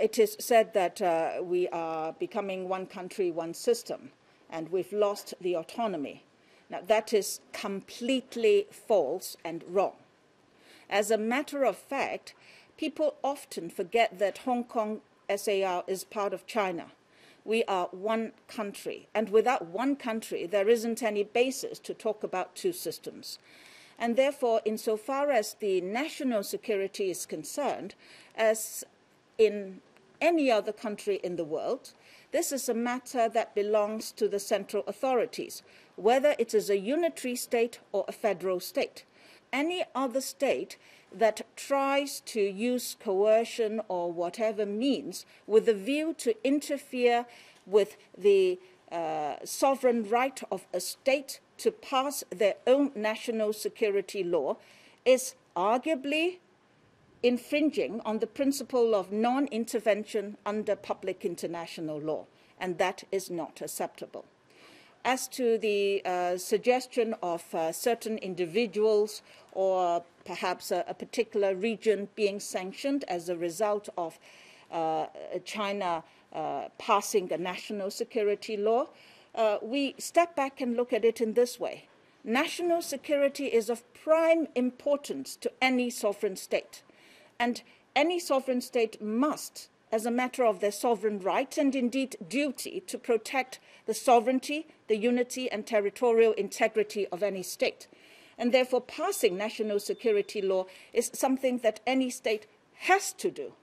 it is said that uh, we are becoming one country, one system, and we've lost the autonomy. Now, that is completely false and wrong. As a matter of fact, people often forget that Hong Kong SAR is part of China. We are one country, and without one country, there isn't any basis to talk about two systems. And therefore, insofar as the national security is concerned, as in any other country in the world, this is a matter that belongs to the central authorities, whether it is a unitary state or a federal state. Any other state that tries to use coercion or whatever means with a view to interfere with the uh, sovereign right of a state to pass their own national security law is arguably infringing on the principle of non intervention under public international law, and that is not acceptable. As to the uh, suggestion of uh, certain individuals or perhaps a, a, particular region being sanctioned as a result of uh, China uh, passing a national security law, uh, we step back and look at it in this way. National security is of prime importance to any sovereign state. And any sovereign state must, as a matter of their sovereign right and indeed duty, to protect the sovereignty, the unity, and territorial integrity of any state. And therefore, passing national security law is something that any state has to do